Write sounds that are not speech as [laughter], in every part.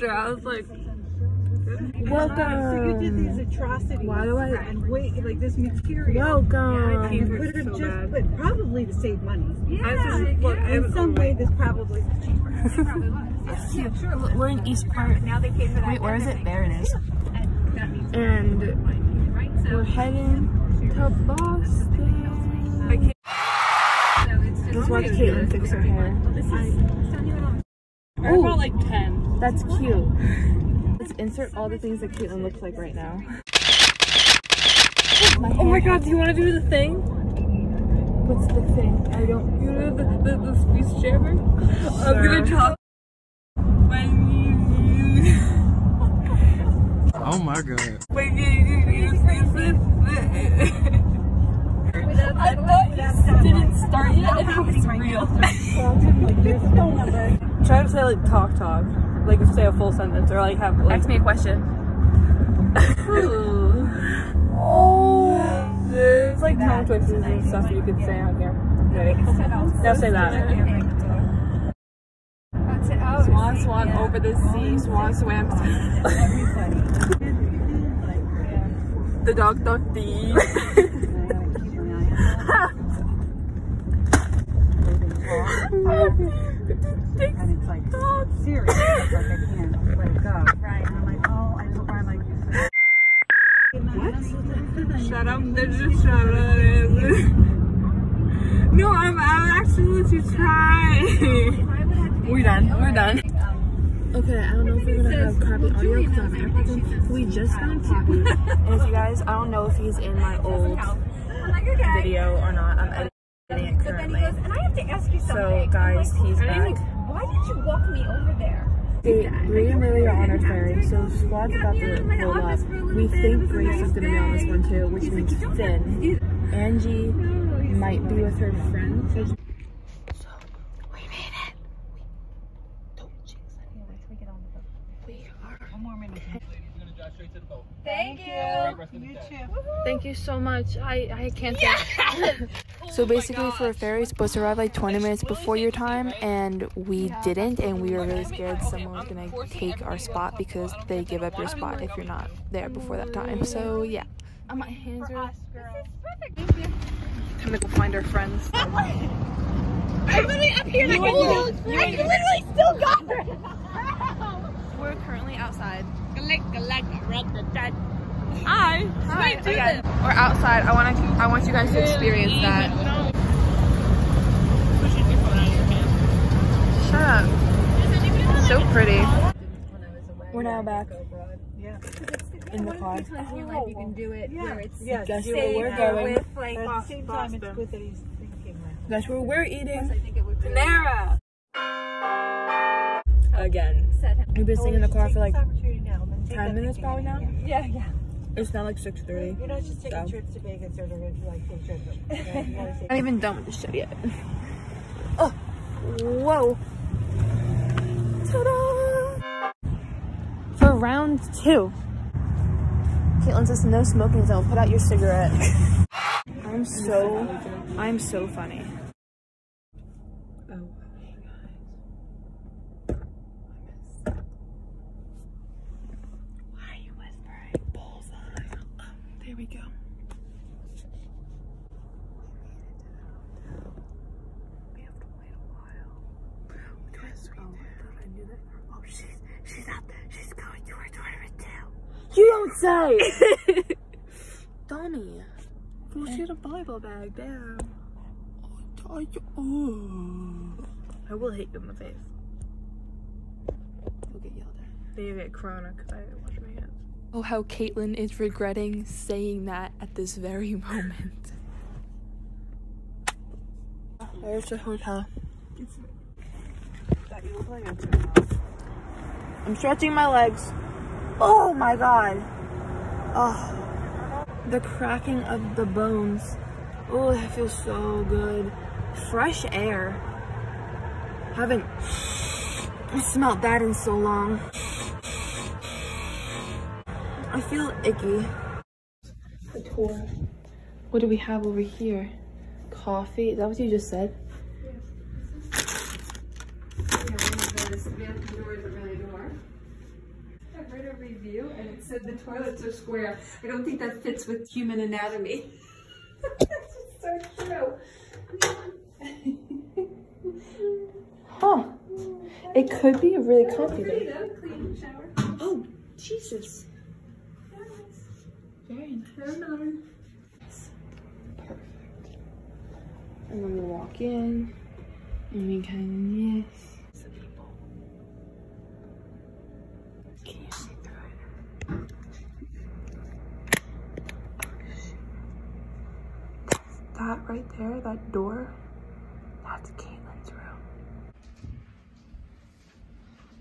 picture. I was like, Welcome. So you did these atrocities. Why do I- And wait, like this material. Welcome. You could have just, but probably to save money. I just, look, I In some way, this [laughs] probably was cheaper. It's cute. We're in East Park. Now they paid for that. Wait, where is it? There it is. And And right. So, we're heading to Boston. I can't. so just Let's watch Caitlin fix her hair. I Ooh. bought like 10. That's cute. Let's insert all the things that Caitlin looks like right now. Oh my oh god, do you want to do the thing? What's the thing? I don't. You know the, the, the speech jammer? I'm gonna talk when you. [laughs] Oh my god. [laughs] I thought you didn't start yet and it was real. Try to say like talk talk. Like say a full sentence or like have like. Ask me a question. oh. [laughs] There's like tongue twisters and stuff you could say on here. Right. Now say that. That's it. Swan, swan over the sea. Swan swam. [laughs] [laughs] the dog ducked the. And it's like serious. It's like I can't let it go. Right. And I'm like, oh, I hope I'm like. What? Shut up, bitch, shut up. no, I'm, I'm actually let you try. We're done, we're done. Okay, I don't know if we're gonna have crappy audio because I'm. We just found Poppy. and if you guys, I don't know if he's in my old like, okay. video or not. I'm editing it But then he currently. goes, and I have to ask you something. So, guys, like, he's back. Why did you walk me over there? They, Bree and Lily are on our ferry, so squad's about to pull up. We think Grace is gonna be on this one too, which means Finn. Angie might be with her friends. So we made it. Don't jinx We are. One more minute. Thank you. You too. Thank you so much. I I can't say. [laughs] [laughs] so oh basically, for a ferry, it's supposed to arrive like 20 minutes before your time, and we didn't, and we were really scared someone was gonna take our spot because they give up your spot if you're not there before that time. So yeah. Oh, my hands are. Time to go find our friends. [laughs] I'm literally up here and I can still, I can literally still got her. We're currently outside. Hi. Hi, again. We're outside. I want to. I want you guys to experience that. Shut up. So pretty. We're now back Yeah. in the car. You can do it Yeah. where it's Yes. Guess where we're going. with like at the same time, it's good that he's thinking like. That's where we're eating. think it would be Panera. Again. Said. We've been sitting in the car for like Take this opportunity now, and then take 10 minutes probably now. Yeah, yeah. It's not like 6:30. You're not just taking So. trips to Vegas or to like full trip. [laughs] You know, you Not even done with the shit yet. Oh, whoa. Ta-da! For round two. Caitlin says no smoking zone. Put out your cigarette. [laughs] I'm so, I'm so funny. Why are you whispering? Bullseye. Oh, there we go. We have to wait a while. Yes, we do. I knew that. Oh, she's she's out there. She's going to her tournament say. [laughs] Donnie. She had a Bible bag. Damn. Oh, I will hit you in the face. You'll get yelled at. They get corona because I didn't wash my hands. Oh, how Caitlin is regretting saying that at this very moment. There's the hotel. I'm stretching my legs. Oh my god. Oh. The cracking of the bones. Oh, that feels so good. Fresh air. Haven't smelt that in so long. I feel icky. The tour. What do we have over here? Coffee? Is that what you just said? That the toilets are square. I don't think that fits with human anatomy. [laughs] That's just so true. Huh. It could be a really comfy Pretty though. clean shower. Oh, Jesus. Very nice. Very Perfect. And then we walk in, and we kind of yes. Some people. Can you see through it? That right there, that door, that's Caitlin's room.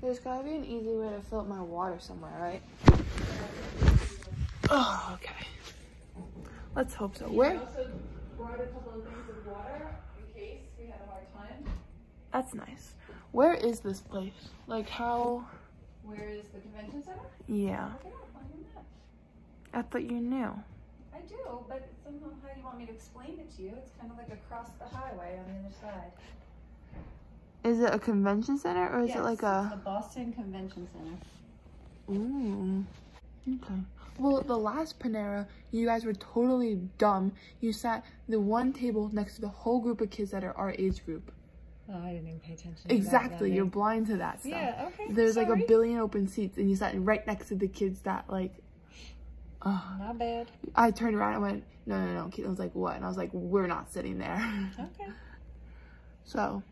There's gotta be an easy way to fill up my water somewhere, right? Oh, okay. Let's hope so. Where? brought a couple of things of water in case we had a hard time. That's nice. Where is this place? Like how? Where is the convention center? Yeah. I cannot find a map. I thought you knew. I do, but somehow how do you want me to explain it to you? It's kind of like across the highway on the other side. Is it a convention center or is Yes, it like a? the Boston Convention Center. Ooh. Okay. Well, the last Panera, you guys were totally dumb. You sat the one table next to the whole group of kids that are our age group. Oh, I didn't even pay attention. Exactly. You're blind to that stuff. Yeah, okay, There's like a billion open seats, and you sat right next to the kids that like. Uh, Not bad. I turned around and went, no, no, no. Caitlin was like, what? And I was like, we're not sitting there. Okay. [laughs] So.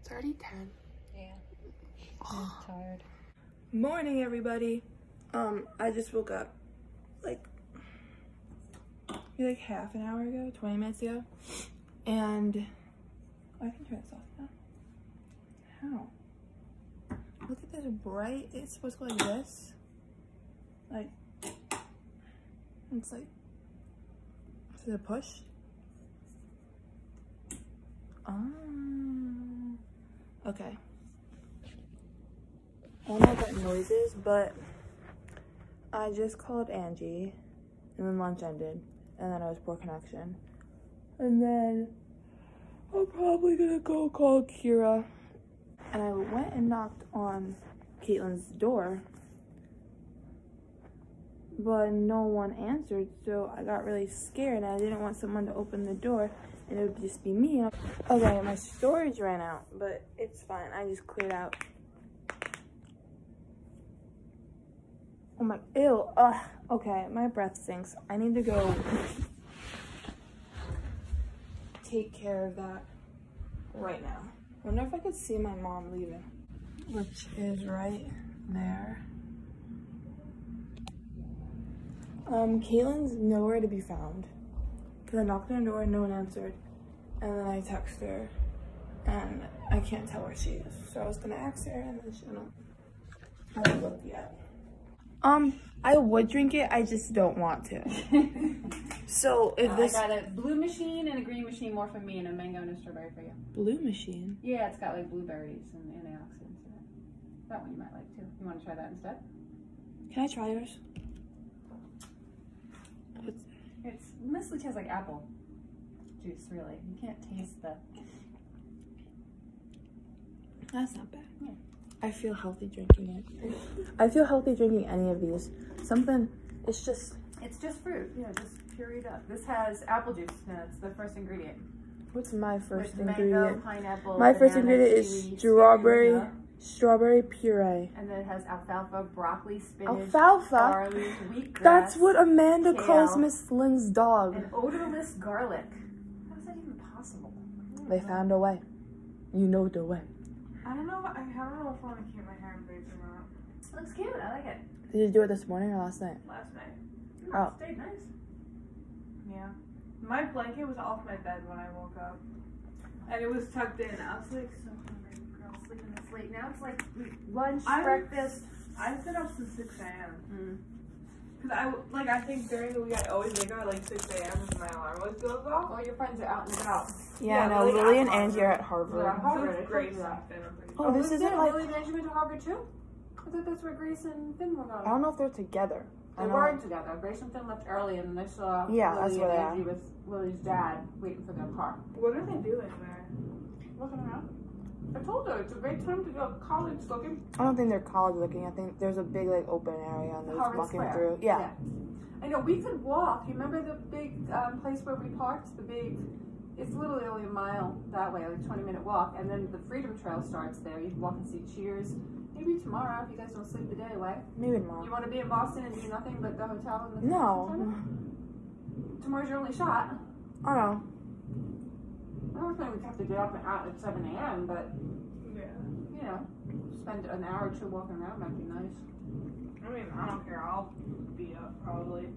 It's already 10. Yeah. I'm tired. Morning, everybody. Um, I just woke up like like half an hour ago, 20 minutes ago. And oh, I can turn this off now. How? Look at this bright. It's supposed to go like this. Like, it's like, is it a push? Oh. Okay. I don't know what that noise is, but I just called Angie, and then lunch ended, and then I was poor connection. And then I'm probably gonna go call Kira. And I went and knocked on Caitlin's door, but no one answered, so I got really scared, and I didn't want someone to open the door, and it would just be me. Okay, my storage ran out, but it's fine. I just cleared out Oh my, ew, ugh. Okay, my breath stinks. I need to go take care of that right now. Wonder if I could see my mom leaving, which is right there. Um, Caitlin's nowhere to be found. Cause I knocked on her door and no one answered. And then I text her and I can't tell where she is. So I was gonna ask her and then she don't. I haven't looked yet. Um, I would drink it, I just don't want to. [laughs] so if uh, this I got a blue machine and a green machine, more for me, and a mango and a strawberry for you. blue machine, Yeah, it's got like blueberries and antioxidants in it. That one you might like too. You want to try that instead? can I try yours? It's, It's mostly tastes like apple juice, really. You can't taste the. that's not bad. Yeah. I feel healthy drinking it. I feel healthy drinking any of these. Something, it's just, It's just fruit. Yeah, just pureed up. This has apple juice. No, it's the first ingredient. what's my first With ingredient? Mango, pineapple. My first ingredient is strawberry, strawberry puree. And then it has alfalfa, broccoli, spinach, Alfalfa? barley, wheatgrass. That's what Amanda calls Miss Lynn's dog. And odorless garlic. How is that even possible? They found a way. You know the way. I don't know. If, I, I don't know if I want to keep my hair in braids or not. It looks cute. I like it. Did you do it this morning or last night? Last night. Oh. Stayed nice. Yeah. My blanket was off my bed when I woke up, and it was tucked in. I was like, so hungry. Girl, sleeping this late. Now it's like lunch, I'm- breakfast. I've been up since 6 a.m. Mm. Cause I w- like I think during the week I always wake up at like 6 a.m. and my alarm always goes off. All your friends are out and about. Yeah, Yeah, no, Lily Lily and Angie are at Harvard. Harvard. Yeah. Harvard, So it's Grace told and Finn Oh, this was isn't like- Lily and Angie went to Harvard too? I thought that's where Grace and Finn were going. I don't know if they're together. I They know- weren't together. Grace and Finn left early, and then they saw Yeah, Lily that's and where they Angie with Lily's dad waiting for their car. What are they doing there? Looking around. I told her it's a great time to go college looking. I don't think they're college looking. I think there's a big like open area and there's Harvard walking Square. through. Yeah. I know we could walk. You remember the big um, place where we parked? The big. It's literally only a mile that way, like a 20 minute walk, and then the Freedom Trail starts there. You can walk and see Cheers. Maybe tomorrow if you guys don't sleep the day away. Maybe tomorrow. You want to be in Boston and do nothing but the hotel and the No. Tomorrow's your only shot. I don't know. I don't think we'd have to get up at 7 a.m., but Yeah. you know, spend an hour or two walking around might be nice. I mean, I don't care. I'll be up probably.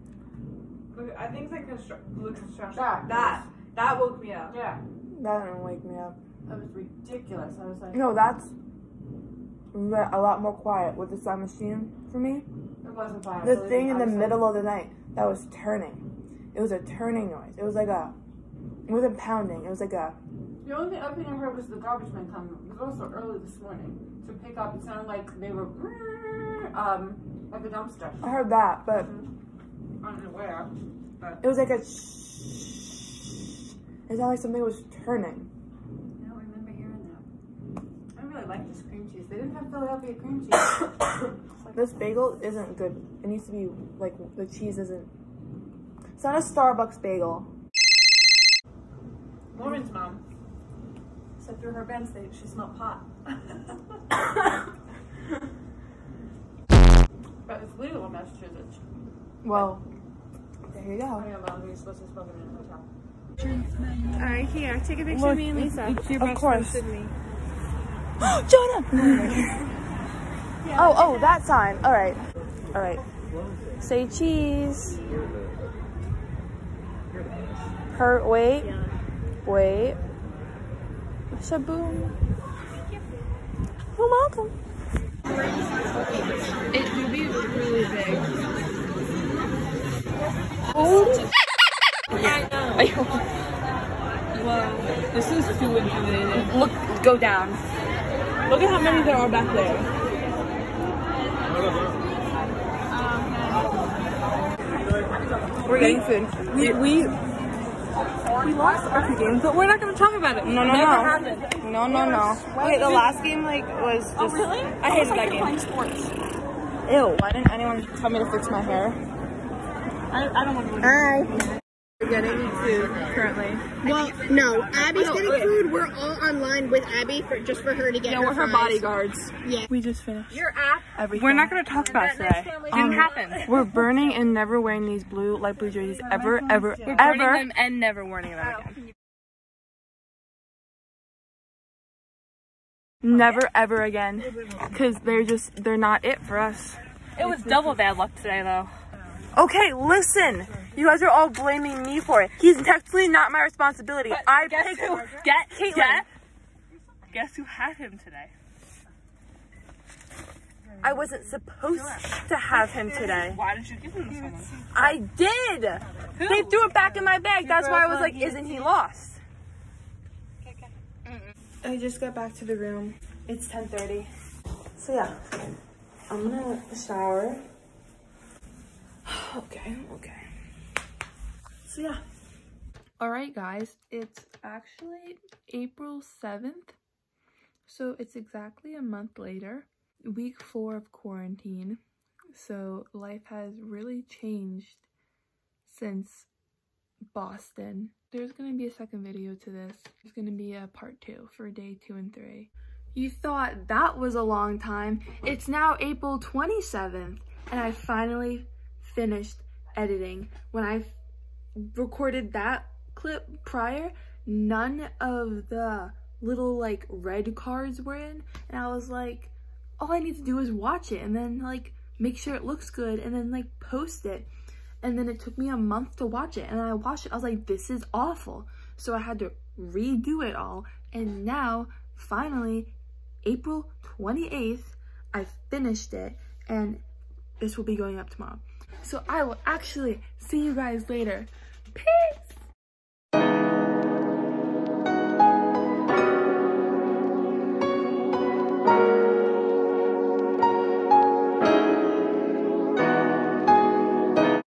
I think it's like constru- the construction. That. That. That woke me up. Yeah, That didn't wake me up. that was ridiculous. I was like, No, that's a lot more quiet with the sound machine for me. it wasn't fine. The thing in the middle of the night that was turning. It was a turning noise. It was like a. It wasn't pounding. It was like a. The only other thing I heard was the garbage men coming. It was also early this morning to pick up. It sounded like they were, um, like a dumpster. I heard that, but Unaware. it was like a. It sounded like something was turning. I don't remember hearing that. I really like this cream cheese. They didn't have Philadelphia cream [coughs] cheese. [coughs] This bagel isn't good. It needs to be like the cheese isn't. It's not a Starbucks bagel. Lauren's mom said through her vents that she smelled pot. but it's legal in Massachusetts. Well, there you I go. am um, you're supposed to smoke it in a hotel. All right, here, take a picture Look, of me and Lisa. it's your best friend, Sydney. [gasps] Jonah! oh, oh, that sign. All right. All right. Say cheese. Per, wait. Wait. Shaboom. You're welcome. It would be really big. Oh. [laughs] I know. Wow, this is too intimidating. Look, go down. Look at how many there are back there. We're getting food. We we we lost our game, but we're not going to talk about it. No, no, Never no. happened. No, no, no. Wait, the last game like was oh, just. Oh really? I hated that game. sports. Ew. Why didn't anyone tell me to fix my hair? I, I don't want to. Hi. We're getting food currently. Well, no. Abby's getting food. We're all online with Abby for just for her to get Yeah, her we're her fries. bodyguards. Yeah. We just finished Your app. everything. We're not going to talk about it today. Didn't Um, happen. [laughs] We're burning and never wearing these blue, light blue jerseys ever, ever, Burning ever. them and never wearing them again. Never, ever again. Because they're just, they're not it for us. It was double bad luck today, though. Okay, listen. You guys are all blaming me for it. He's technically not my responsibility. I Guess picked who? [laughs] Get Caitlin. Guess, guess who had him today? I wasn't supposed to have him today. Why didn't you give him to someone? I did. They threw it back in my bag. That's why I was like, isn't he lost? I just got back to the room. It's 10:30. So yeah, I'm gonna shower. Okay, okay. So yeah. All right, guys. It's actually April 7th. So it's exactly a month later. Week 4 of quarantine. So life has really changed since Boston. There's gonna be a second video to this. There's gonna be a part two for day two and three. You thought that was a long time. It's now April 27th, and I finally finished editing. When I recorded that clip prior, none of the little like red cards were in, and I was like, all I need to do is watch it and then like make sure it looks good and then like post it. And then it took me a month to watch it and I watched it. I was like, this is awful. So I had to redo it all. And now, finally, April 28th, I finished it and this will be going up tomorrow. So I will actually see you guys later. Peace!